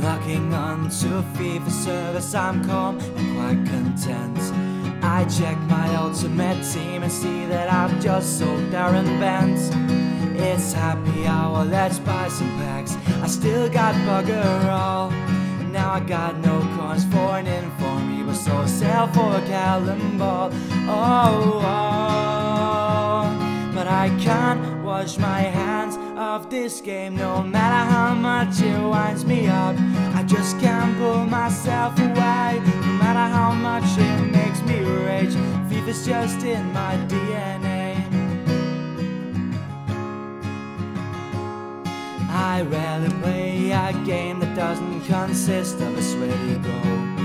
Logging on to FIFA service, I'm calm and quite content. I check my ultimate team and see that I've just sold Darren Bent. It's happy hour, let's buy some packs. I still got bugger all. Now I got no coins for an inform but so I sell for a Callum ball. Oh, oh, but I can't wash my hands of this game no matter how much it winds me up. I just can't pull myself away no matter how much it makes me rage. FIFA's just in my DNA. I rarely play a game that doesn't consist of a sweaty goal.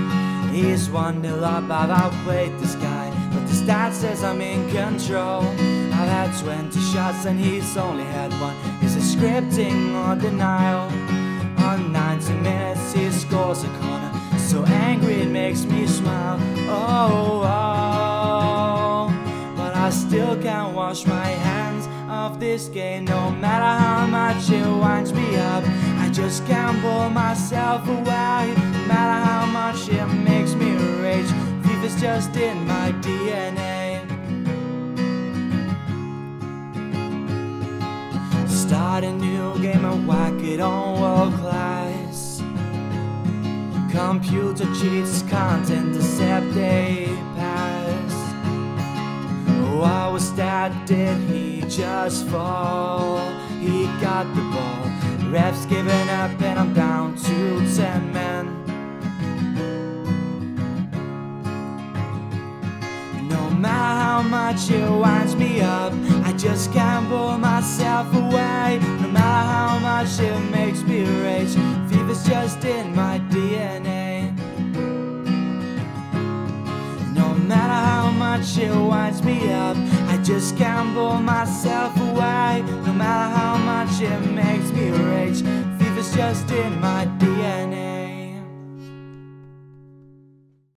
He's one nil up, I've outplayed this guy, but the stat says I'm in control. I've had 20 shots and he's only had one. Is it scripting or denial? On 90 minutes he scores a corner, so angry it makes me smile. Oh, oh, but I still can't wash my hands of this game, no matter how much it winds me up. I just can't pull myself away, no matter how much it makes just in my DNA. Start a new game and whack it on world class. Computer cheats can't intercept a pass. Why was that? Did he just fall? He got the ball. Refs giving up, and I'm down to 10 matter how much it winds me up, I just can't pull myself away. No matter how much it makes me rage, FIFA's just in my DNA. No matter how much it winds me up, I just can't pull myself away. No matter how much it makes me rage, FIFA's just in my DNA.